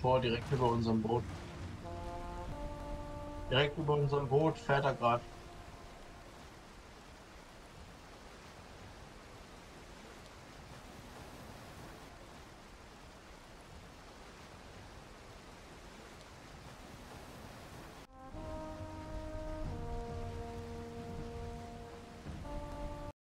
Tor direkt über unserem Boot. Direkt über unserem Boot fährt er gerade.